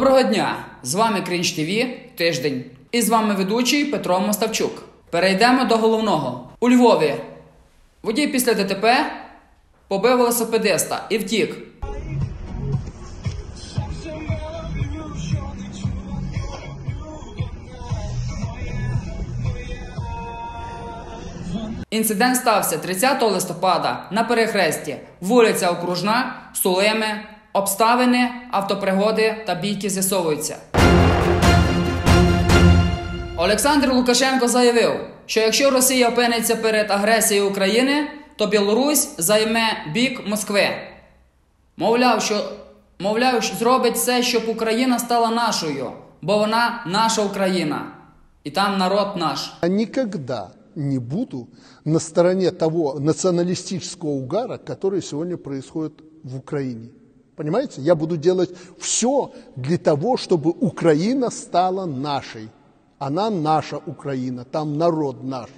Доброго дня! З вами Крінж ТВ тиждень. І з вами ведучий Петро Моставчук. Перейдемо до головного. У Львові водій після ДТП побив велосипедиста і втік. Інцидент стався 30 листопада на перехресті, вулиця Окружна, Сулими, обставини, автопригоди та бійки з'ясовуються. Олександр Лукашенко заявив, що якщо Росія опиниться перед агресією України, то Білорусь займе бік Москви. Мовляв, що мовляв, зробить все, щоб Україна стала нашою, бо вона наша Україна, і там народ наш. Никогда не буду на стороне того националистического угара, который сегодня происходит в Украине. Понимаете? Я буду делать все для того, чтобы Украина стала нашей. Она наша Украина, там народ наш.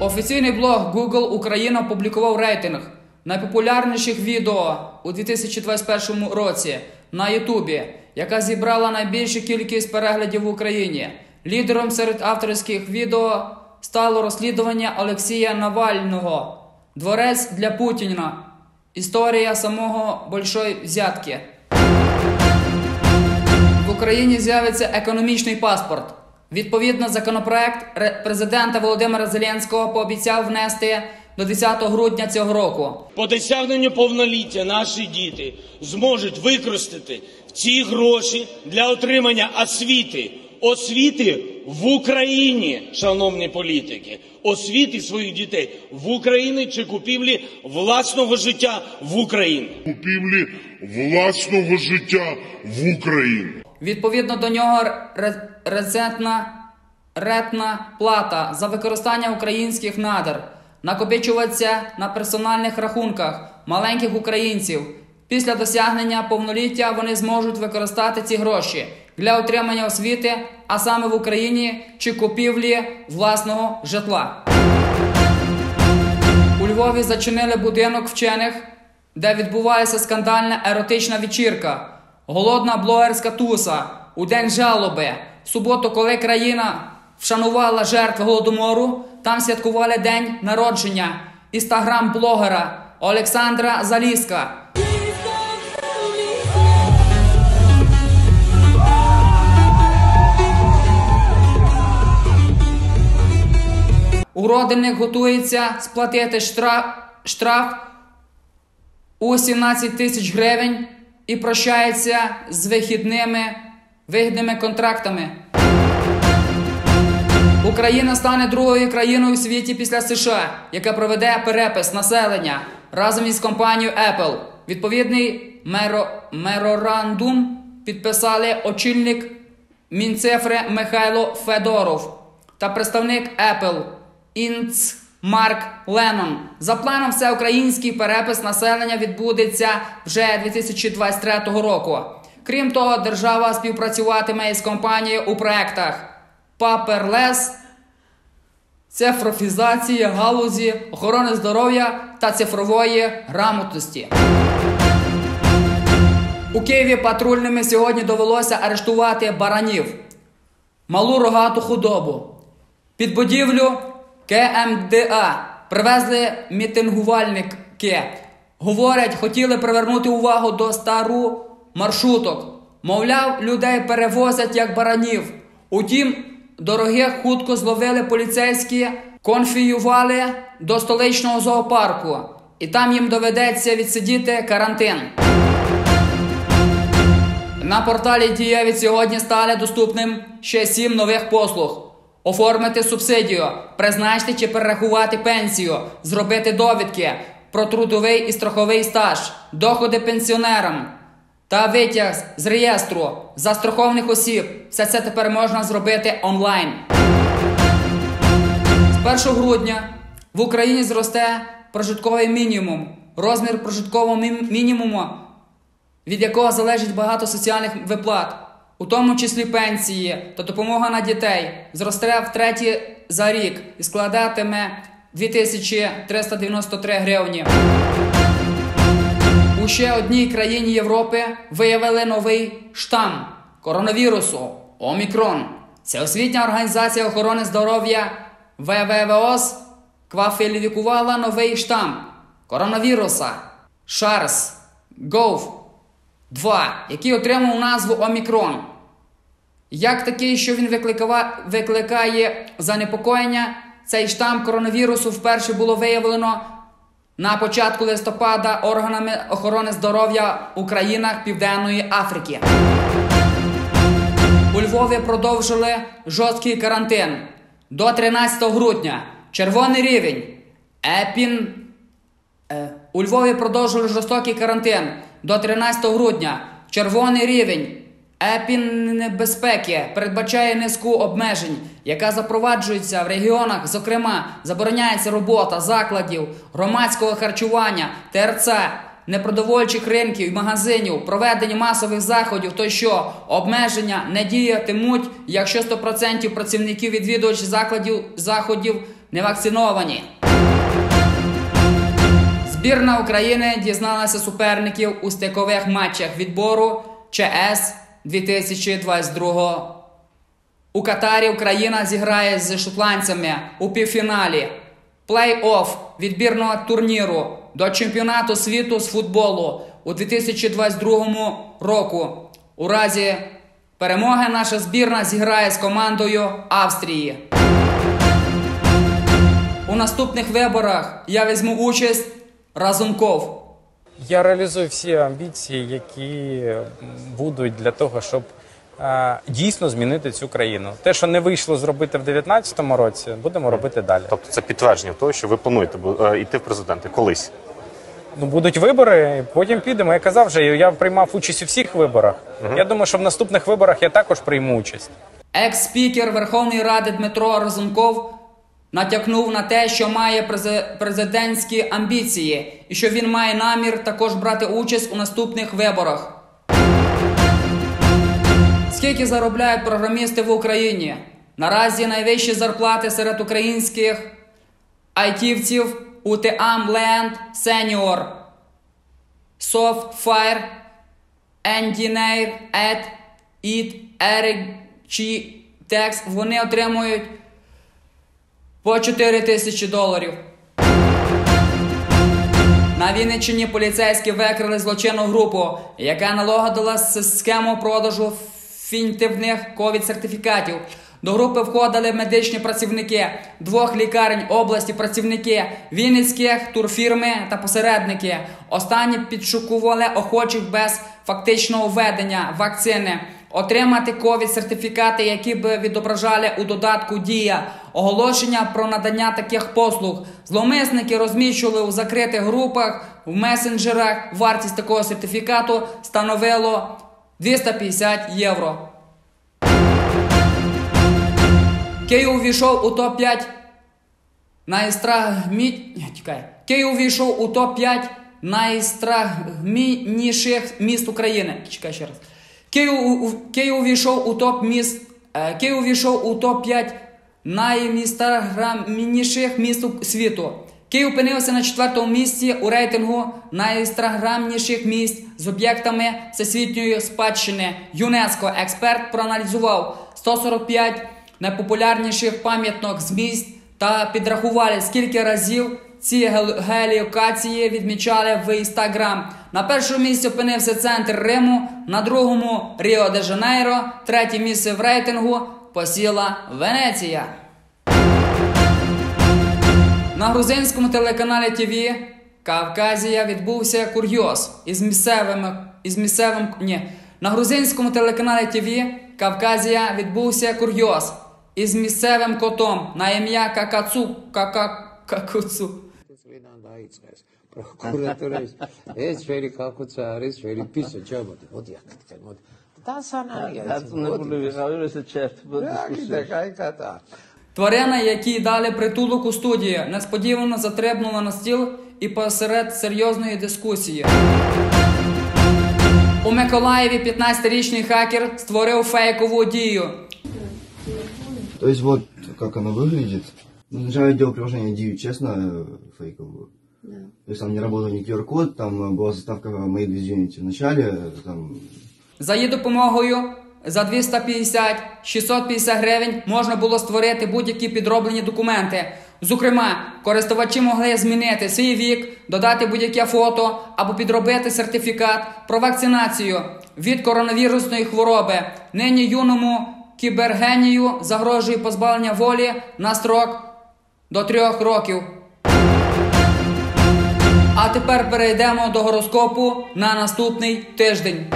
Офіційний блог Google Україна опублікував рейтинг найпопулярніших відео у 2021 році на Ютубі, яка зібрала найбільшу кількість переглядів в Україні. Лідером серед авторських відео стало розслідування Олексія Навального, Дворець для Путіна. Історія самого большої взятки. В Україні з'явиться економічний паспорт. Відповідно, законопроект президента Володимира Зеленського пообіцяв внести до 10 грудня цього року. По досягненню повноліття наші діти зможуть використати ці гроші для отримання освіти. Освіти в Україні, шановні політики, освіти своїх дітей в Україні чи купівлі власного життя в Україні. купівлі власного життя в Україні. Відповідно до нього ре- рецентна ретна плата за використання українських надр накопичуватися на персональних рахунках маленьких українців. Після досягнення повноліття вони зможуть використати ці гроші для отримання освіти, а саме в Україні чи купівлі власного житла. У Львові зачинили будинок вчених, де відбувається скандальна еротична вечірка. Голодна блогерська туса у день жалоби. В суботу, коли країна вшанувала жертв голодомору, там святкували день народження інстаграм-блогера Олександра Заліска. Уродинник готується сплатити штраф, штраф у 17 тисяч гривень і прощається з вихідними вигідними контрактами. Україна стане другою країною у світі після США, яка проведе перепис населення разом із компанією Apple. Відповідний меро, меморандум підписали очільник Мінцифри Михайло Федоров та представник Apple Інц Марк Леннон. За планом, всеукраїнський перепис населення відбудеться вже 2023 року. Крім того, держава співпрацюватиме із компанією у проектах Paperless, цифрофізації галузі охорони здоров'я та цифрової грамотності. У Києві патрульними сьогодні довелося арештувати баранів, малу рогату худобу. Під будівлю КМДА привезли мітингувальники. Говорять, хотіли привернути увагу до стару маршруток. Мовляв, людей перевозять як баранів. Утім, дорогих хутко зловили поліцейські, конфіювали до столичного зоопарку, і там їм доведеться відсидіти карантин. На порталі Дія від сьогодні стали доступним ще сім нових послуг. Оформити субсидію, призначити чи перерахувати пенсію, зробити довідки про трудовий і страховий стаж, доходи пенсіонерам та витяг з реєстру застрахованих осіб. Все це тепер можна зробити онлайн. З 1 грудня в Україні зросте прожитковий мінімум. Розмір прожиткового мінімуму від якого залежить багато соціальних виплат, у тому числі пенсії та допомога на дітей, зросте втретє за рік і складатиме 2393 гривні. У ще одній країні Європи виявили новий штам коронавірусу Омікрон. Всеосвітня організація охорони здоров'я ВВВОС кваліфікувала новий штам коронавіруса SARS CoV 2, який отримав назву Омікрон. Як такий, що він викликає занепокоєння, цей штам коронавірусу вперше було виявлено на початку листопада органами охорони здоров'я у країнах Південної Африки. У Львові продовжили жорсткий карантин до 13 грудня. Червоний рівень. Епін. Е, у Львові продовжили жорстокий карантин до 13 грудня. Червоний рівень. Епінбезпеки передбачає низку обмежень, яка запроваджується в регіонах. Зокрема, забороняється робота закладів, громадського харчування, ТРЦ, непродовольчих ринків і магазинів, проведення масових заходів тощо обмеження не діятимуть, якщо 100% працівників відвідувачів закладів заходів не вакциновані. Збірна України дізналася суперників у стикових матчах відбору ЧС 2022. У Катарі Україна зіграє з шотландцями у півфіналі плей-офф відбірного турніру до чемпіонату світу з футболу у 2022 року. У разі перемоги наша збірна зіграє з командою Австрії. У наступних виборах я візьму участь Разумков. Я реалізую всі амбіції, які будуть для того, щоб е, дійсно змінити цю країну. Те, що не вийшло зробити в 2019 році, будемо робити далі. Тобто це підтвердження того, що ви плануєте е, йти в президенти колись. Ну будуть вибори, потім підемо. Я казав вже, я приймав участь у всіх виборах. Я думаю, що в наступних виборах я також прийму участь. Екс-спікер Верховної Ради Дмитро Разумков натякнув на те, що має президентські амбіції і що він має намір також брати участь у наступних виборах. Скільки заробляють програмісти в Україні? Наразі найвищі зарплати серед українських айтівців у Team Land Senior, Softfire, Engineer, Ed, It, Eric, чи Tex. Вони отримують по 4 тисячі доларів. На Вінниччині поліцейські викрили злочинну групу, яка налагодила схему продажу фінтивних ковід-сертифікатів. До групи входили медичні працівники двох лікарень області, працівники Вінницьких турфірми та посередники. Останні підшукували охочих без фактичного введення вакцини. Отримати ковід-сертифікати, які б відображали у додатку Дія, оголошення про надання таких послуг. Зловмисники розміщували у закритих групах, в месенджерах. Вартість такого сертифікату становило 250 євро. Київ увійшов у топ-5 найстрагмі... Київ увійшов у топ-5 найстрагмініших міст України. Чекай ще раз. Київ, увійшов у топ міст. е, Київ увійшов у топ-5 найінстаграмніших міст світу. Київ опинився на четвертому місці у рейтингу найінстаграмніших місць з об'єктами всесвітньої спадщини. ЮНЕСКО експерт проаналізував 145 найпопулярніших пам'яток з місць та підрахували, скільки разів ці гел- геолокації відмічали в інстаграм. На першому місці опинився центр Риму, на другому Ріо де Жанейро, третє місце в рейтингу посіла Венеція. На грузинському телеканалі ТВ Кавказія відбувся курйоз із місцевими із місцевим ні. На грузинському телеканалі ТВ Кавказія відбувся курйоз із місцевим котом на ім'я Какацу Кака Какуцу წვიდან დაიწყეს პროკურატურის ეს ჩვენი კაკუცა არის ჩვენი პისო ჯობოდი მოდი აქ მოდი დასანარია დაწუნებული ვიყავი როდესაც რა კაი კატა Тварина, якій дали притулок у студії, несподівано затребнула на стіл і посеред серйозної дискусії. У Миколаєві 15-річний хакер створив фейкову дію. То есть вот как оно выглядит. Сначала я делал приложение Диви, честно, э, фейковую. То есть там не работал ни QR-код, там э, была заставка Made with Unity в начале, э, там За її допомогою за 250-650 гривень можна було створити будь-які підроблені документи. Зокрема, користувачі могли змінити свій вік, додати будь-яке фото або підробити сертифікат про вакцинацію від коронавірусної хвороби. Нині юному кібергенію загрожує позбавлення волі на строк до трьох років. А тепер перейдемо до гороскопу на наступний тиждень.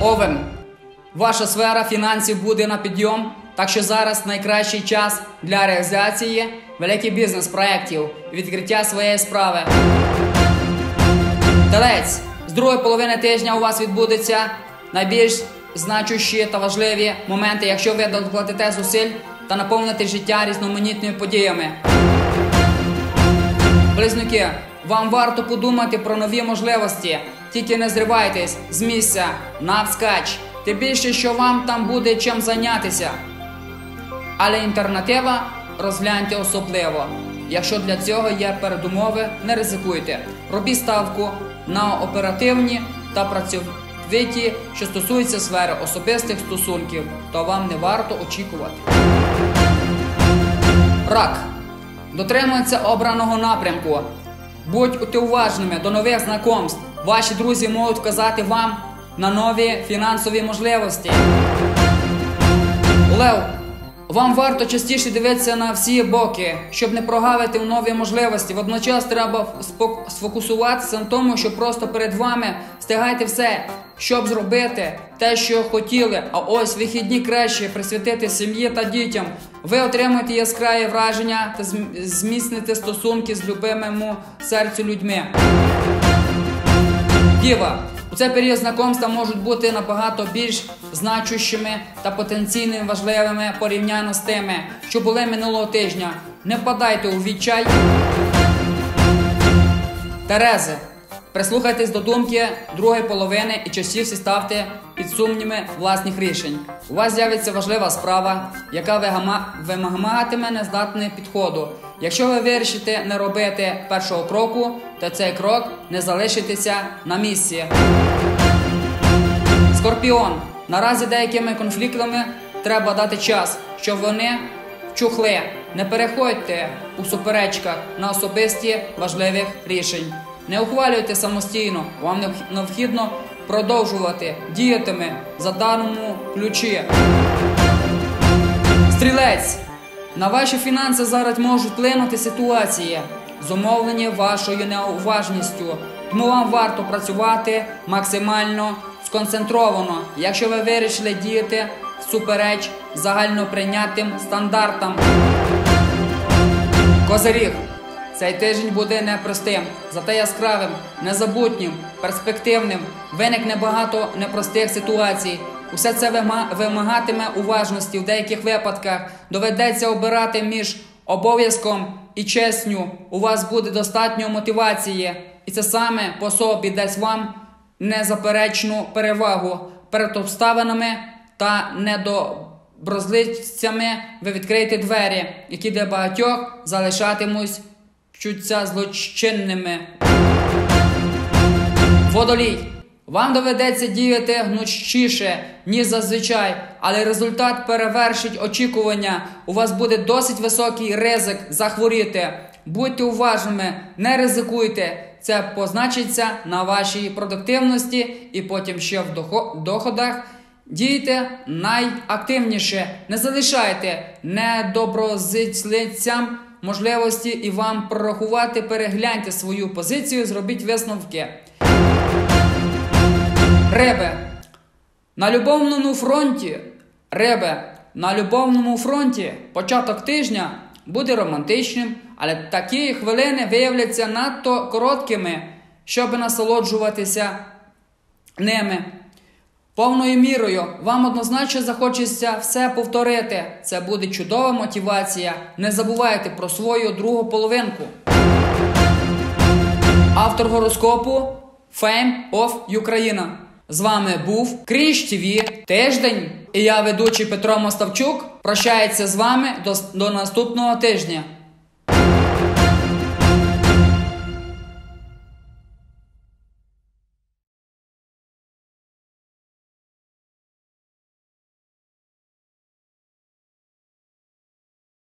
Овен. Ваша сфера фінансів буде на підйом, так що зараз найкращий час для реалізації великих бізнес-проєктів відкриття своєї справи. Телець. З другої половини тижня у вас відбудеться найбільш значущі та важливі моменти, якщо ви докладете зусиль та наповните життя різноманітними подіями. Близнюки, вам варто подумати про нові можливості. Тільки не зривайтесь з місця навскач. Тим більше, що вам там буде чим зайнятися. Але альтернатива розгляньте особливо. Якщо для цього є передумови, не ризикуйте. Робіть ставку на оперативні та працьовиті, що стосуються сфери особистих стосунків, то вам не варто очікувати. Рак. Дотримуйтеся обраного напрямку. Будьте уважними до нових знакомств. Ваші друзі можуть вказати вам на нові фінансові можливості. Лев, вам варто частіше дивитися на всі боки, щоб не прогавити нові можливості. Водночас треба сфокусуватися на тому, що просто перед вами встигайте все, щоб зробити те, що хотіли. А ось вихідні краще присвятити сім'ї та дітям. Ви отримаєте яскраві враження та зміцните стосунки з любимими серцю людьми. Діва. У цей період знакомства можуть бути набагато більш значущими та потенційно важливими порівняно з тими, що були минулого тижня. Не впадайте у відчай. Терези. Прислухайтесь до думки другої половини і частіше ставте під сумніви власних рішень. У вас з'явиться важлива справа, яка вимагатиме нездатне підходу. Якщо ви вирішите не робити першого кроку, то цей крок не залишитися на місці. Скорпіон. Наразі деякими конфліктами треба дати час, щоб вони вчухли. Не переходьте у суперечках на особисті важливих рішень. Не ухвалюйте самостійно, вам необхідно продовжувати діятиме за даному ключі. Стрілець. На ваші фінанси зараз можуть вплинути ситуації, зумовлені вашою неуважністю. Тому вам варто працювати максимально сконцентровано, якщо ви вирішили діяти всупереч загальноприйнятим стандартам. Козиріг. Цей тиждень буде непростим, зате яскравим, незабутнім, перспективним. Виникне багато непростих ситуацій. Усе це вимагатиме уважності в деяких випадках. Доведеться обирати між обов'язком і чесню. У вас буде достатньо мотивації, і це саме по собі дасть вам незаперечну перевагу перед обставинами та недоброзливцями ви відкриєте двері, які для багатьох залишатимуть чуться злочинними. Водолій. Вам доведеться діяти гнуччіше, ніж зазвичай, але результат перевершить очікування. У вас буде досить високий ризик захворіти. Будьте уважними, не ризикуйте. Це позначиться на вашій продуктивності і потім ще в доходах. Дійте найактивніше, не залишайте недоброзичливцям можливості і вам прорахувати, перегляньте свою позицію, зробіть висновки. Ребе. На любовному фронті. Ребе. На любовному фронті початок тижня буде романтичним, але такі хвилини виявляться надто короткими, щоб насолоджуватися ними. Повною мірою вам однозначно захочеться все повторити. Це буде чудова мотивація. Не забувайте про свою другу половинку. Автор гороскопу Fame of Ukraine. З вами був Кріш ТВ тиждень. І я, ведучий Петро Моставчук, прощається з вами до, до наступного тижня.